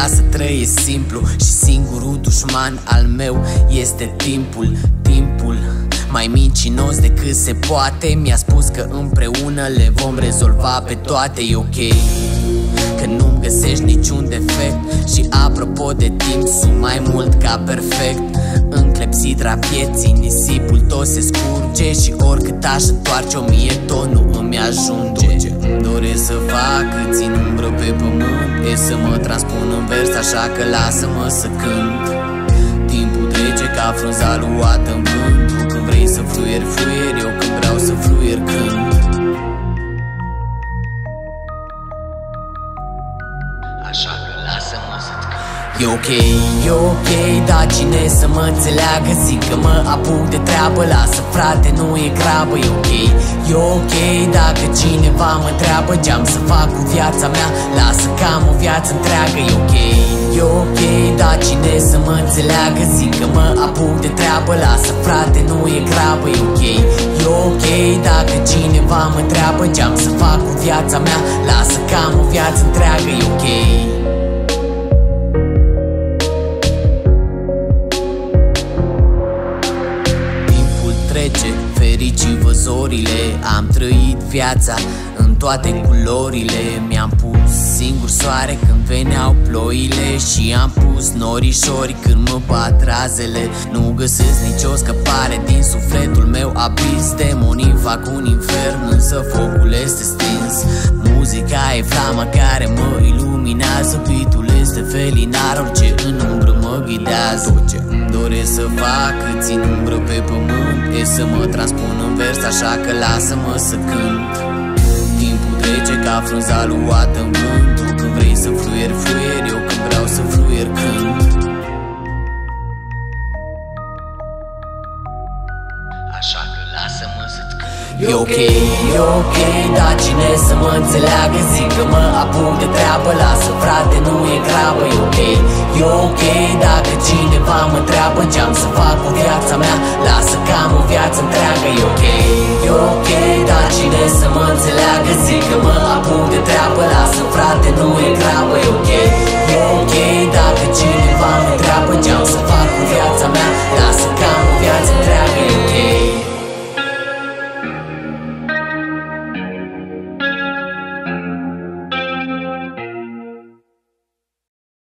lasă trăiesc simplu Și singurul dușman al meu este timpul, timpul mai mincinos decât se poate. Mi-a spus că împreună le vom rezolva pe toate E ok. Că nu-mi găsești niciun defect Și apropo de timp sunt mai mult ca perfect. Înclepsidra vieții, nisipul tot se scurge Și oricât aș întoarce o mie ton nu îmi ajunge Ce îmi doresc să fac, țin umbră pe pământ. E să mă transpun în vers, așa că lasă-mă să cânt. Timpul trece ca frunza luată în vânt. Tu când vrei să fluier, fluier Eu când vreau să fluier, cânt. Așa că lasă-mă să-ți E ok, e ok, dar cine să mă înțeleagă? Zic că mă apuc de treabă, lasă frate, nu e grabă. E ok, e ok, dacă cineva mă întreabă Ce-am să fac cu viața mea, lasă că am o viață întreagă. E ok, e ok, dar cine să mă înțeleagă? Zic că mă apuc de treabă, lasă frate, nu e grabă. E ok, e ok, dacă cineva mă întreabă Ce-am să fac cu viața mea, lasă că am o viață întreagă. E ok Fericiți zorile Am trăit viața în toate culorile. Mi-am pus singur soare când veneau ploile Și am pus norișori când mă bat razele. Nu găsesc nicio scăpare din sufletul meu. Abis Demonii fac un infern însă focul este stins. Muzica e flama care mă iluminează. Beatul este felinar, orice în umbră mă ghidează. Tot ce îmi doresc să fac, țin umbră pe pământ. E să mă transpun în vers, așa că lasă-mă să cânt. Timpul trece ca frunza luată în vânt să mă zic E ok, e ok, dar cine să mă înțeleagă? Zic că mă apuc de treabă, lasă frate, nu e grabă E ok, e ok, dacă cineva mă întreabă Ce să fac cu viața mea, lasă cam o viață întreagă E ok, e ok, dar cine să mă înțeleagă? Zic că mă apuc de treabă, lasă frate, nu e grabă